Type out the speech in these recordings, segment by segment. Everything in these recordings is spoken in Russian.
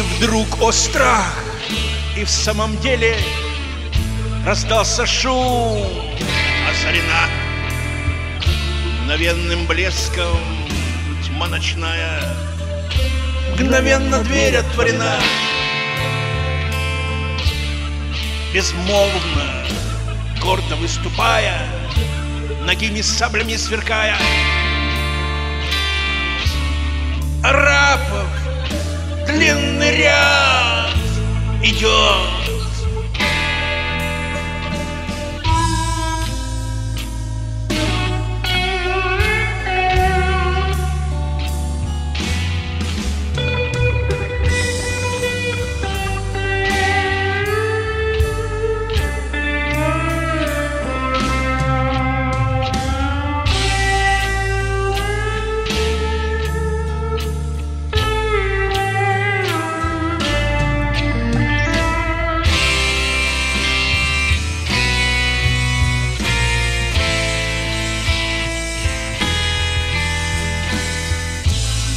вдруг, о страх, и в самом деле раздался шум, озарена мгновенным блеском тьма ночная, мгновенно дверь отворена. Безмолвно, гордо выступая, ногими саблями сверкая, Арапов длинный ряд идет.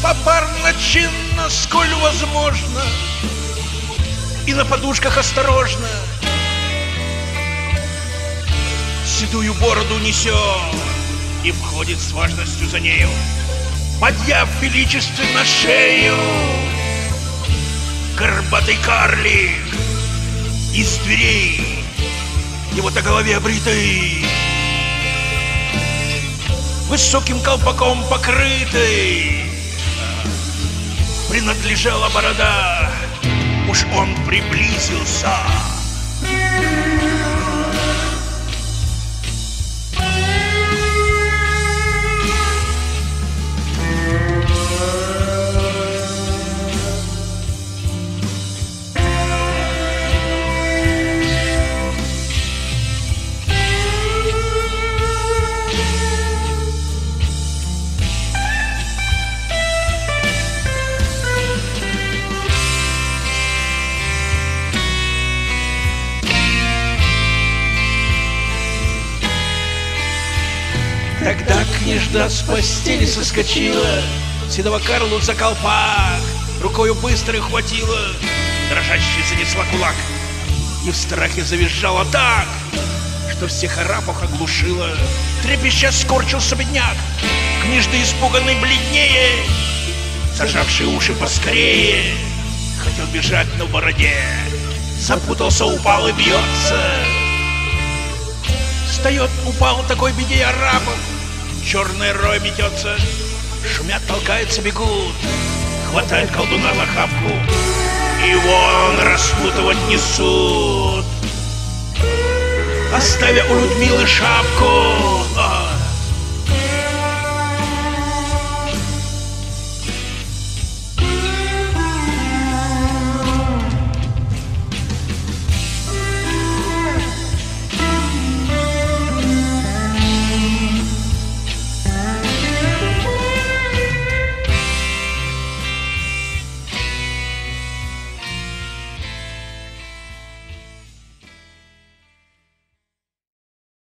Попарно, чинно, сколь возможно И на подушках осторожно. Седую бороду несет И входит с важностью за нею. Подъяв величественно шею Горбатый карлик Из дверей Его-то голове обритой Высоким колпаком покрытый принадлежала борода. Уж он приблизился. Тогда княжда с постели соскочила, Седого Карлу за колпак, Рукою быстро хватила, Дрожащий занесла кулак, И в страхе завизжала так, Что всех арапов оглушила. Трепеща скорчился бедняк, Княжда испуганный бледнее, Зажавший уши поскорее, Хотел бежать, но в бороде Запутался, упал и бьется. Встает, упал такой беде арабов. Черный рой метется, шумят, толкаются, бегут. Хватает колдуна в охапку, и вон распутывать несут. Оставя у Людмилы шапку,